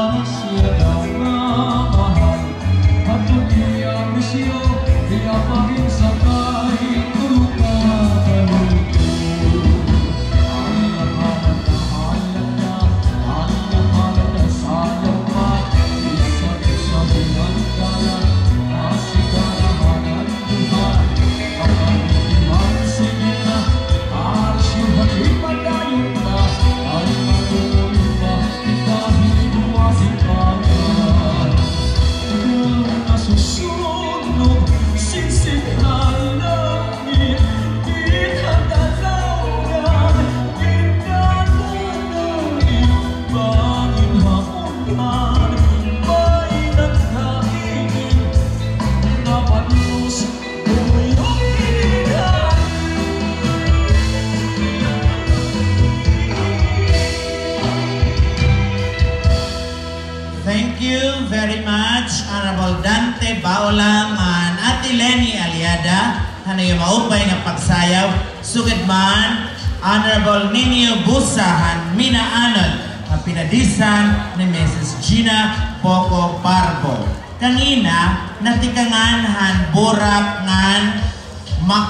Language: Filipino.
Ang siya very much, Honorable Dante Baolam and Ate Lenny Aliada. Yung maupay nga pagsayaw. Sugid man, Honorable Ninio Busahan Mina Anon ang pinadisan ni Mrs. Gina Poco Parbo. Kanina, natikangan han burak ngan maka